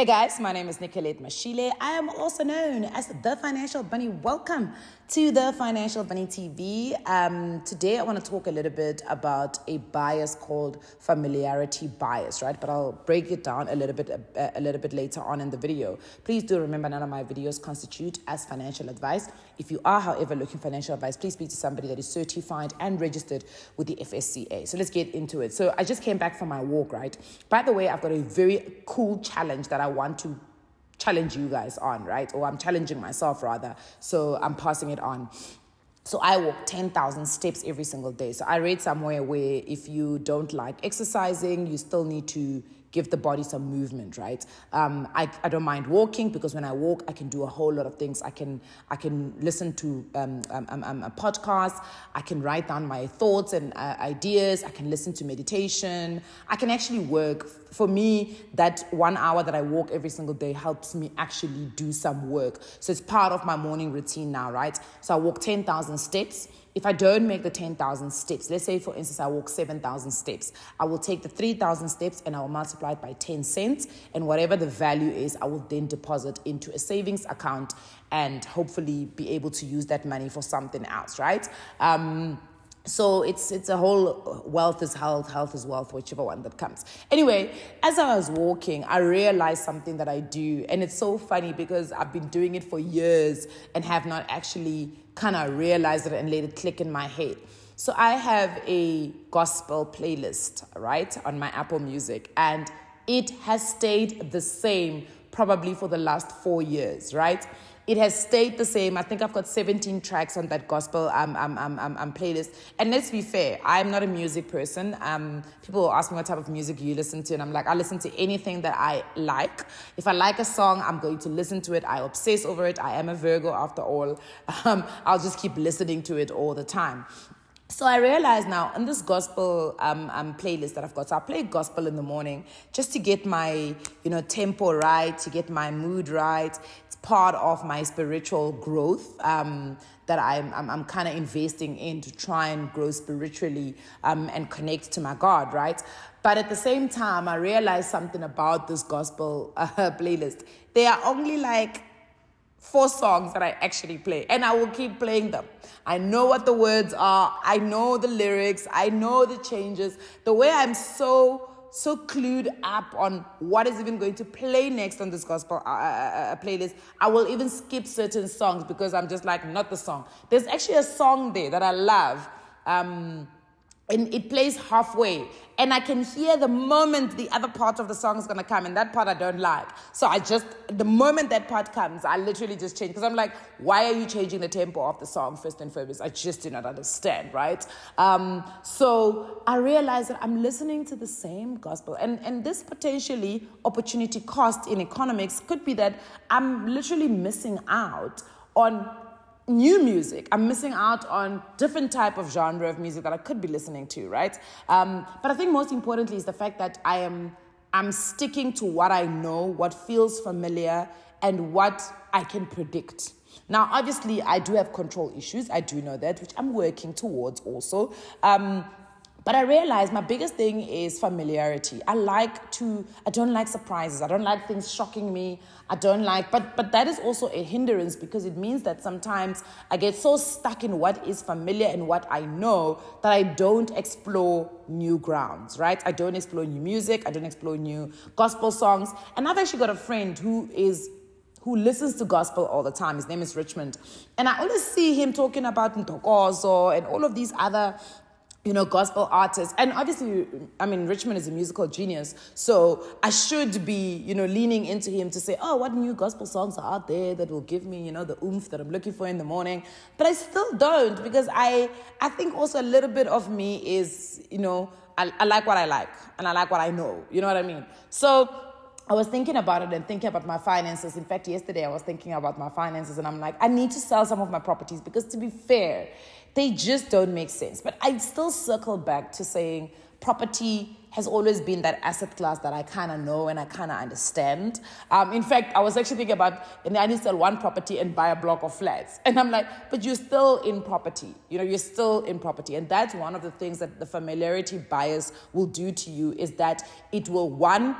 Hey guys, my name is Nicolette Mashile. I am also known as the Financial Bunny. Welcome to the Financial Bunny TV. Um, today I want to talk a little bit about a bias called familiarity bias, right? But I'll break it down a little bit a, a little bit later on in the video. Please do remember none of my videos constitute as financial advice. If you are, however, looking for financial advice, please speak to somebody that is certified and registered with the FSCA. So let's get into it. So I just came back from my walk, right? By the way, I've got a very cool challenge that I want to challenge you guys on, right? Or I'm challenging myself rather. So I'm passing it on. So I walk 10,000 steps every single day. So I read somewhere where if you don't like exercising, you still need to give the body some movement, right? Um, I, I don't mind walking because when I walk, I can do a whole lot of things. I can I can listen to um, um, um, um a podcast. I can write down my thoughts and uh, ideas. I can listen to meditation. I can actually work. For me, that one hour that I walk every single day helps me actually do some work. So it's part of my morning routine now, right? So I walk 10,000 steps if I don't make the 10,000 steps, let's say for instance I walk 7,000 steps, I will take the 3,000 steps and I will multiply it by 10 cents and whatever the value is, I will then deposit into a savings account and hopefully be able to use that money for something else, right? Um, so it's it's a whole wealth is health, health is wealth, whichever one that comes. Anyway, as I was walking, I realized something that I do, and it's so funny because I've been doing it for years and have not actually kind of realized it and let it click in my head. So I have a gospel playlist, right, on my Apple Music, and it has stayed the same probably for the last four years, right? It has stayed the same. I think I've got 17 tracks on that gospel um, um, um, um, um, playlist. And let's be fair, I'm not a music person. Um, people ask me what type of music you listen to, and I'm like, I listen to anything that I like. If I like a song, I'm going to listen to it. I obsess over it. I am a Virgo after all. Um, I'll just keep listening to it all the time. So I realize now in this gospel um, um, playlist that I've got, so I play gospel in the morning just to get my, you know, tempo right, to get my mood right. Part of my spiritual growth um, that I'm, I'm, I'm kind of investing in to try and grow spiritually um, and connect to my God, right? But at the same time, I realized something about this gospel uh, playlist. They are only like four songs that I actually play, and I will keep playing them. I know what the words are, I know the lyrics, I know the changes. The way I'm so so clued up on what is even going to play next on this gospel uh, uh, uh, playlist. I will even skip certain songs because I'm just like, not the song. There's actually a song there that I love. Um, and it plays halfway and i can hear the moment the other part of the song is going to come and that part i don't like. So i just the moment that part comes i literally just change because i'm like why are you changing the tempo of the song first and foremost? I just do not understand right? Um, so i realize that i'm listening to the same gospel and and this potentially opportunity cost in economics could be that i'm literally missing out on new music. I'm missing out on different type of genre of music that I could be listening to, right? Um, but I think most importantly is the fact that I am I'm sticking to what I know, what feels familiar, and what I can predict. Now, obviously, I do have control issues. I do know that, which I'm working towards also. Um, but I realized my biggest thing is familiarity. I like to, I don't like surprises. I don't like things shocking me. I don't like, but but that is also a hindrance because it means that sometimes I get so stuck in what is familiar and what I know that I don't explore new grounds, right? I don't explore new music. I don't explore new gospel songs. And I've actually got a friend who is who listens to gospel all the time. His name is Richmond. And I always see him talking about Ntokozo and all of these other you know, gospel artists. And obviously, I mean, Richmond is a musical genius. So I should be, you know, leaning into him to say, oh, what new gospel songs are out there that will give me, you know, the oomph that I'm looking for in the morning. But I still don't because I, I think also a little bit of me is, you know, I, I like what I like and I like what I know. You know what I mean? So I was thinking about it and thinking about my finances. In fact, yesterday I was thinking about my finances and I'm like, I need to sell some of my properties because to be fair, they just don't make sense. But I still circle back to saying property has always been that asset class that I kind of know and I kind of understand. Um, in fact, I was actually thinking about, and I need to sell one property and buy a block of flats. And I'm like, but you're still in property. You know, you're still in property. And that's one of the things that the familiarity bias will do to you is that it will, one,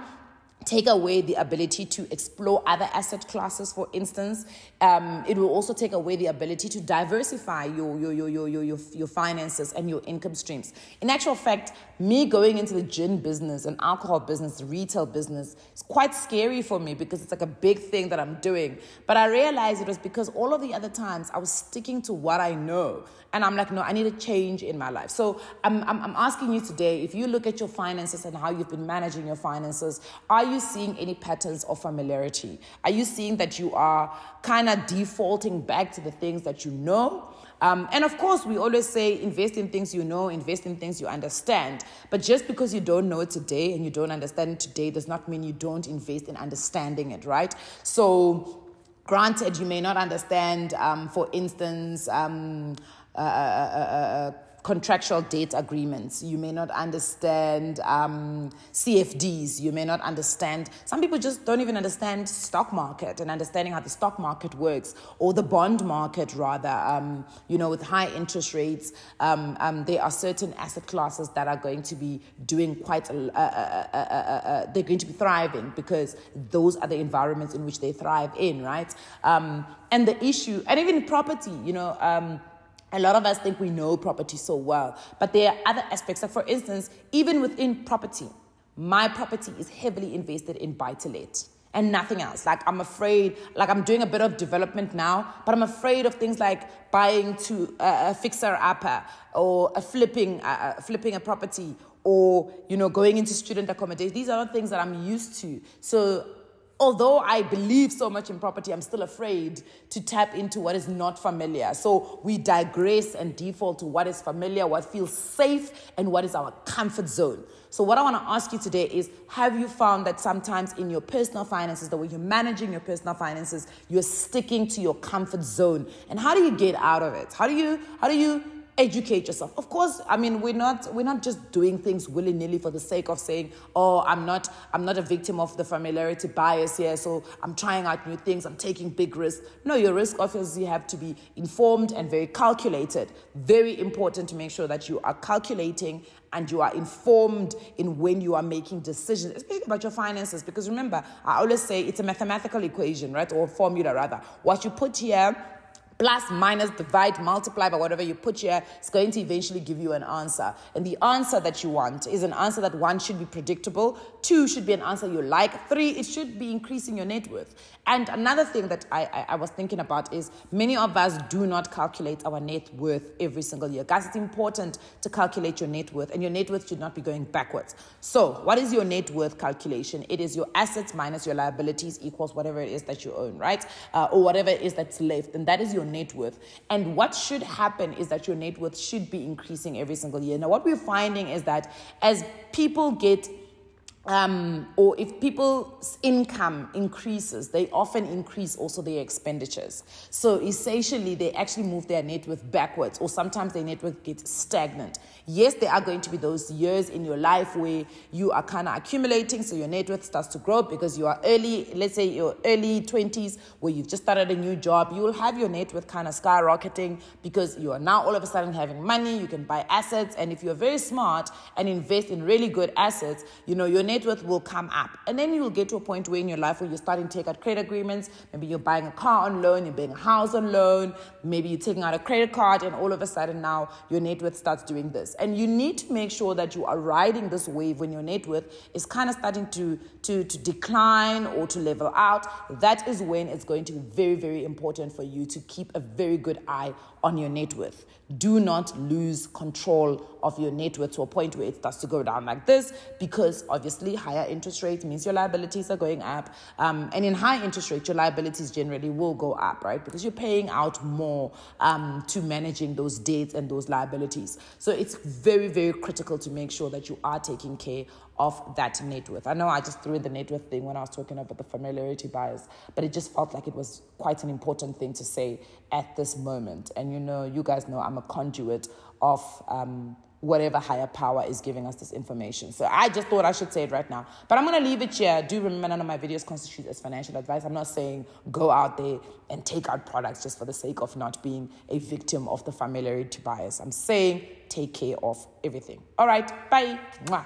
take away the ability to explore other asset classes, for instance. Um, it will also take away the ability to diversify your, your, your, your, your, your, finances and your income streams. In actual fact, me going into the gin business and alcohol business, retail business, is quite scary for me because it's like a big thing that I'm doing. But I realized it was because all of the other times I was sticking to what I know. And I'm like, no, I need a change in my life. So I'm, I'm, I'm asking you today if you look at your finances and how you've been managing your finances, are you seeing any patterns of familiarity? Are you seeing that you are kind of defaulting back to the things that you know? Um, and of course, we always say invest in things you know, invest in things you understand. But just because you don't know it today and you don't understand it today does not mean you don't invest in understanding it, right? So, granted, you may not understand, um, for instance, um, uh, uh, uh, contractual date agreements. You may not understand um, CFDs. You may not understand. Some people just don't even understand stock market and understanding how the stock market works or the bond market rather. Um, you know, with high interest rates, um, um there are certain asset classes that are going to be doing quite. A, uh, uh, they're going to be thriving because those are the environments in which they thrive in, right? Um, and the issue, and even property, you know um, a lot of us think we know property so well, but there are other aspects. Like, for instance, even within property, my property is heavily invested in buy to let and nothing else. Like, I'm afraid, like, I'm doing a bit of development now, but I'm afraid of things like buying to uh, a fixer upper or a flipping, uh, uh, flipping a property or, you know, going into student accommodation. These are not things that I'm used to. So, although I believe so much in property, I'm still afraid to tap into what is not familiar. So we digress and default to what is familiar, what feels safe, and what is our comfort zone. So, what I want to ask you today is Have you found that sometimes in your personal finances, the way you're managing your personal finances, you're sticking to your comfort zone? And how do you get out of it? How do you, how do you educate yourself. Of course, I mean we're not we're not just doing things willy nilly for the sake of saying, oh, I'm not I'm not a victim of the familiarity bias here, so I'm trying out new things. I'm taking big risks. No, your risk obviously have to be informed and very calculated. Very important to make sure that you are calculating and you are informed in when you are making decisions, especially about your finances. Because remember, I always say it's a mathematical equation, right, or formula rather. What you put here plus, minus, divide, multiply by whatever you put here, it's going to eventually give you an answer. And the answer that you want is an answer that one should be predictable, two should be an answer you like, three, it should be increasing your net worth. And another thing that I, I, I was thinking about is many of us do not calculate our net worth every single year. Guys, it's important to calculate your net worth, and your net worth should not be going backwards. So, what is your net worth calculation? It is your assets minus your liabilities equals whatever it is that you own, right? Uh, or whatever it is that's left. And that is your net worth. And what should happen is that your net worth should be increasing every single year. Now, what we're finding is that as people get um, or if people's income increases, they often increase also their expenditures. So essentially, they actually move their net worth backwards, or sometimes their net worth gets stagnant. Yes, there are going to be those years in your life where you are kind of accumulating, so your net worth starts to grow because you are early, let's say your early 20s, where you've just started a new job, you will have your net worth kind of skyrocketing because you are now all of a sudden having money, you can buy assets, and if you're very smart and invest in really good assets, you know, your net worth will come up. And then you'll get to a point where in your life where you're starting to take out credit agreements. Maybe you're buying a car on loan, you're buying a house on loan, maybe you're taking out a credit card, and all of a sudden now your net worth starts doing this. And you need to make sure that you are riding this wave when your net worth is kind of starting to, to, to decline or to level out. That is when it's going to be very, very important for you to keep a very good eye on your net worth. Do not lose control of your net worth to a point where it starts to go down like this because obviously higher interest rates means your liabilities are going up. Um, and in high interest rates, your liabilities generally will go up, right? Because you're paying out more um, to managing those debts and those liabilities. So it's very, very critical to make sure that you are taking care of that net worth. I know I just threw in the net worth thing when I was talking about the familiarity bias, but it just felt like it was quite an important thing to say at this moment. And you know, you guys know I'm a conduit of um, whatever higher power is giving us this information. So I just thought I should say it right now. But I'm going to leave it here. Do remember none of my videos constitute as financial advice. I'm not saying go out there and take out products just for the sake of not being a victim of the familiarity bias. I'm saying take care of everything. All right, bye. Mwah.